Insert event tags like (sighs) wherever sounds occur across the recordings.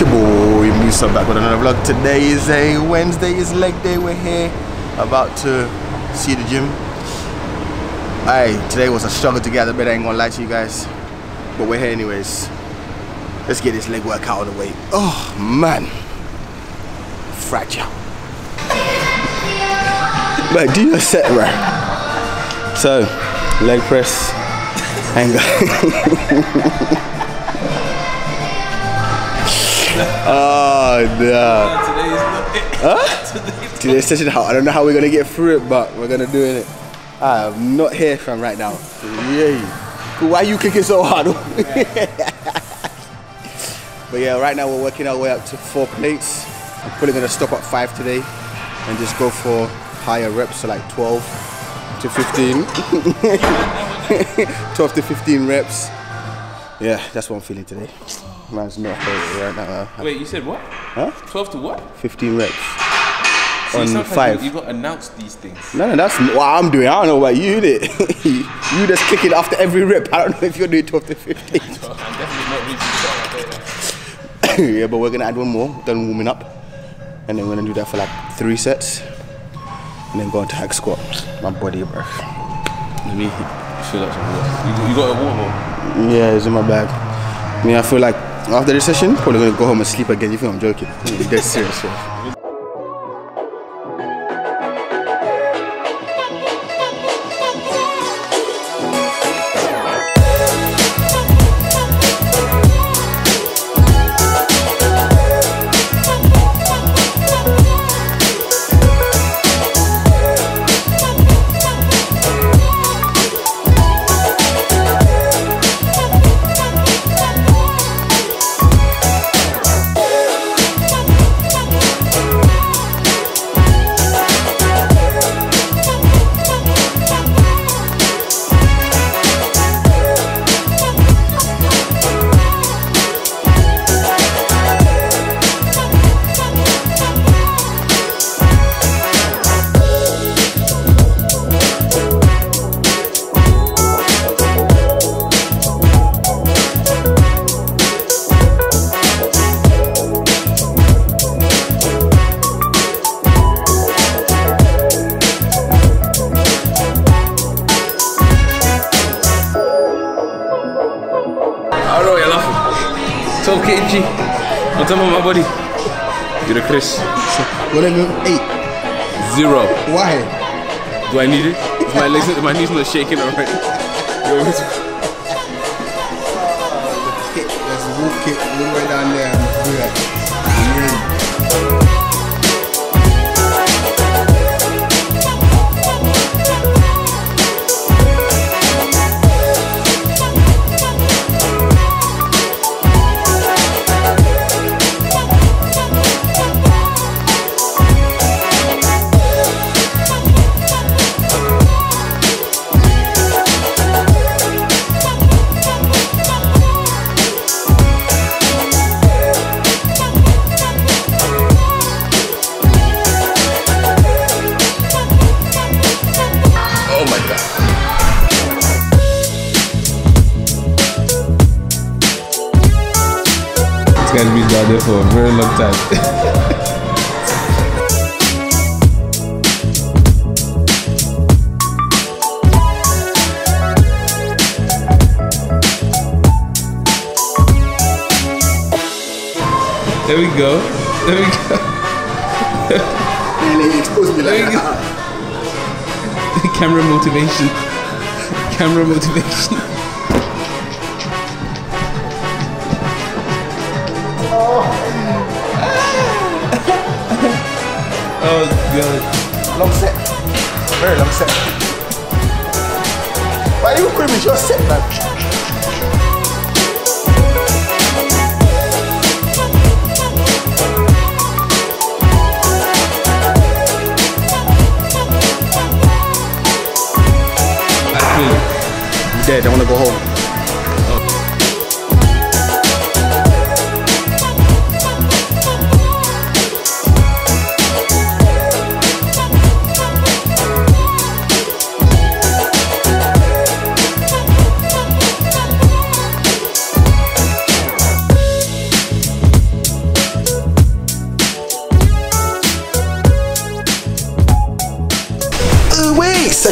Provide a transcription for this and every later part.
It's your boy Musa back with another vlog. Today is a Wednesday, is leg day. We're here about to see the gym. Hey, today was a struggle to get out of bed, I ain't gonna lie to you guys. But we're here anyways. Let's get this leg workout out of the way. Oh man. Fragile. But do your set right. So, leg press, hanger. (laughs) (laughs) oh no. Huh? Today's session (laughs) I don't know how we're gonna get through it, but we're gonna do it. I'm not here from right now. Yeah. Why are you kicking so hard? (laughs) but yeah, right now we're working our way up to four plates. I'm probably gonna stop at five today and just go for higher reps, so like 12 to 15. 12 to 15 reps. Yeah, that's what I'm feeling today. Man's not hurt right now. Wait, you said what? Huh? 12 to what? 15 reps. On five. You, you got to announce these things. No, no, that's what I'm doing. I don't know about you, did (laughs) you just kick it after every rep. I don't know if you're doing 12 to 15. (laughs) I'm definitely not sure about (coughs) yeah, but we're gonna add one more, done warming up. And then we're gonna do that for like three sets. And then go into hack squat. My body, bro. Let me fill up some water. You, you got a water? Yeah, it's in my bag. I mean, I feel like after this session, probably gonna go home and sleep again. Think I'm joking? Dead serious. On top of my body. You're a Chris. What are you eight? Zero. Why? Do I need it? Is my legs, my knees not shaking already? You want me to- Kick, let's walk it all the way down there Guy's been down there for a very long time. (laughs) there we go. There we go. He exposed me like There you go. that. (laughs) Camera motivation. (laughs) Camera motivation. Oh god. Long set. Very long set. Why are you putting me your set, man? I feel it. I'm dead. I want to go home.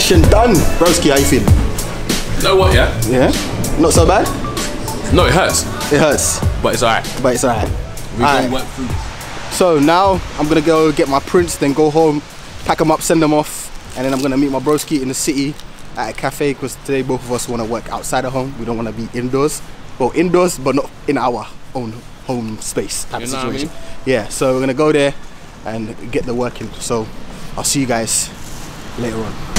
Session done. Broski, how you feeling? You know what, yeah? Yeah? Not so bad? No, it hurts, It hurts, but it's alright. but it's alright. We work through. So now I'm gonna go get my prints, then go home, pack them up, send them off, and then I'm gonna meet my broski in the city at a cafe because today both of us want to work outside of home. We don't want to be indoors. Well, indoors, but not in our own home space type You know what I situation. Yeah, so we're gonna go there and get the work in. So I'll see you guys later on.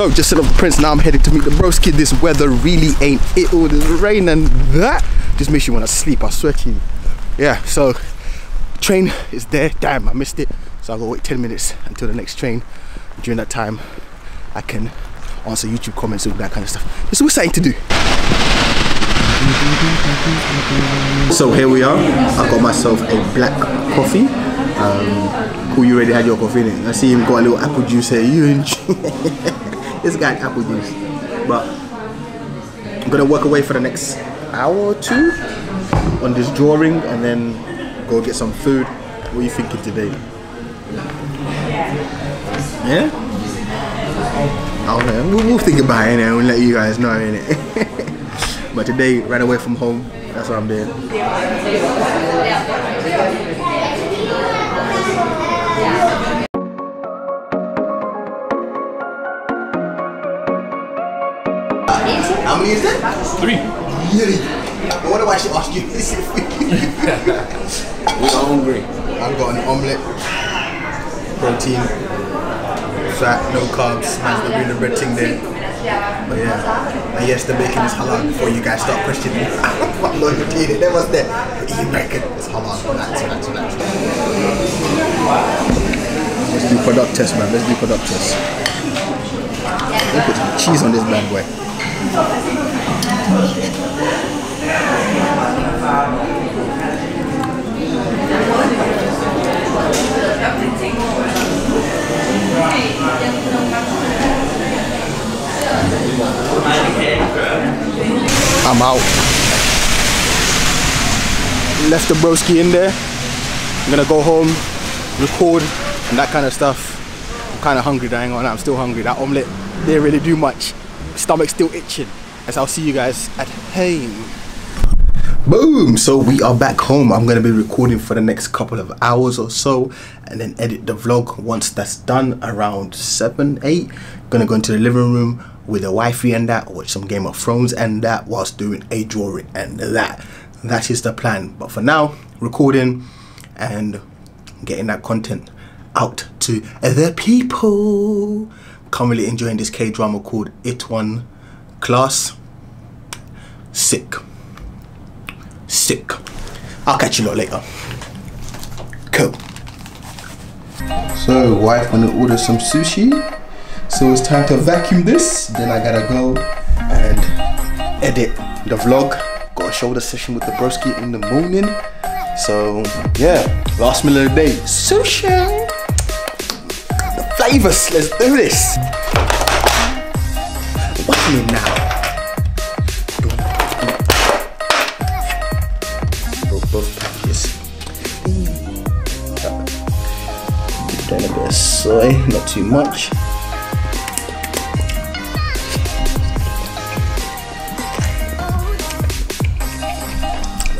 So just set up the prints. Now I'm headed to meet the broski. This weather really ain't it. All this rain and that just makes you want to sleep. I swear to you. Yeah. So train is there. Damn, I missed it. So I'll go wait 10 minutes until the next train. During that time, I can answer YouTube comments and that kind of stuff. There's always something to do. So here we are. I got myself a black coffee. Um, cool, you already had your coffee in it. I see him got a little apple juice here. You and (laughs) this guy had apple juice. But I'm gonna work away for the next hour or two on this drawing and then go get some food. What are you thinking today? Yeah? I don't know. We'll, think about it and we'll let you guys know innit? (laughs) but today, right away from home, that's what I'm doing. Many is that? Three. Really? I wonder why she asked you this. We are hungry. I've got an omelette, protein, fat, no carbs, man's the green bread thing there. But yeah, and yes, the bacon is halal before you guys start questioning what loyalty in it. There was there. You reckon it's halal. Relax, relax, relax. Let's do product test, man. Let's do product test. Let's put some cheese on this bad boy. I'm out. Left the broski in there. I'm gonna go home, record, and that kind of stuff. I'm kind of hungry, hang on, I'm still hungry. That omelette didn't really do much. Stomach's still itching. As I'll see you guys at home. Boom! So we are back home. I'm gonna be recording for the next couple of hours or so, and then edit the vlog. Once that's done, around seven, eight, gonna go into the living room with the wifey and that, watch some Game of Thrones and that, whilst doing a drawing and that. That is the plan. But for now, recording and getting that content out to the people. Currently enjoying this K drama called Itaewon Class. Sick sick. I'll catch you lot later. Cool. So, wife wanna order some sushi. So it's time to vacuum this. Then I gotta go and edit the vlog. Got a shoulder session with the broski in the morning. So yeah, last meal of the day. Sushi. Flavors. Let's do this. What's in now? both, both packages. Then a bit of soy, not too much.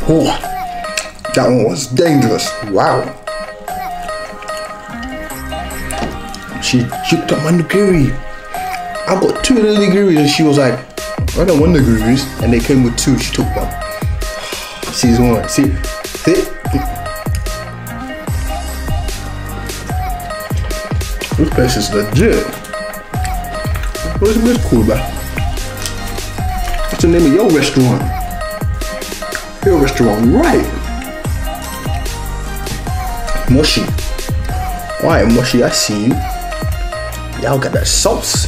Oh, that one was dangerous. Wow. She juked up my nigiri. I got two of the nigiris and she was like, I got one degrees, and they came with two. She took one. (sighs) Season one. See, see. This place is legit. What's this cool about? What's the name of your restaurant? Your restaurant, right? Mushy. Why mushy? I see you. Y'all got that sauce.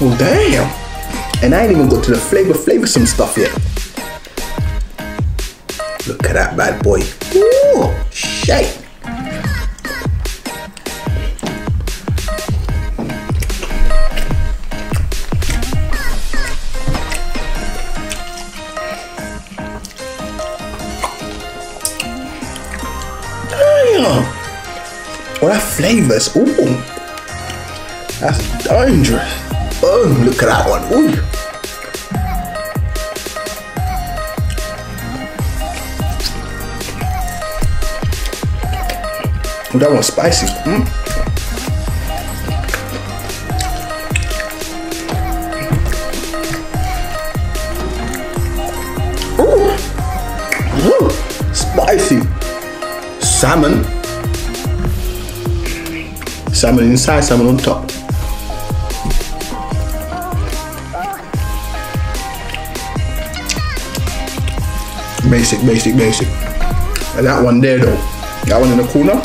Oh damn! And I ain't even got to the flavor flavor some stuff yet. Look at that bad boy. Ooh, shit. Flavors. Ooh. That's dangerous. Oh, look at that one. Ooh. Oh, that one's spicy. Mm. Ooh. Ooh. Spicy. Salmon. Salmon inside, salmon on top. Basic, basic, basic. And that one there though. That one in the corner.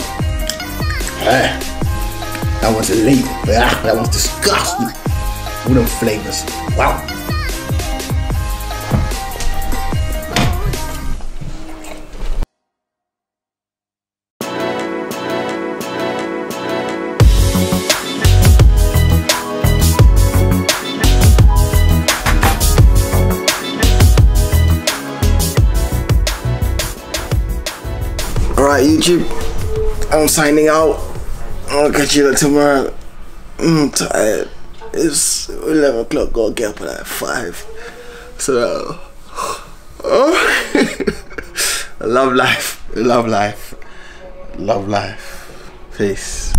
Ah, that one's elite. Ah, that one's disgusting. All them flavors. Wow. I'm um, signing out. I'll catch you tomorrow. I'm tired. It's 11 o'clock. Gotta get up at like 5. So, oh. (laughs) love life. Love life. Love life. Peace.